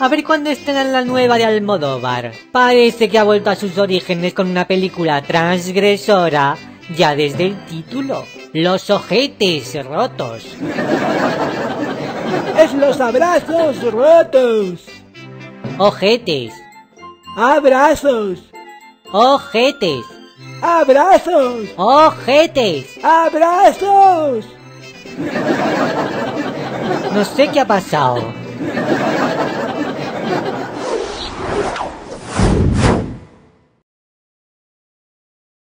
A ver cuándo estrenan la nueva de Almodóvar. Parece que ha vuelto a sus orígenes con una película transgresora, ya desde el título. Los ojetes rotos. Es los abrazos rotos. Ojetes. Abrazos. Ojetes. Abrazos. Ojetes. Abrazos. No sé qué ha pasado.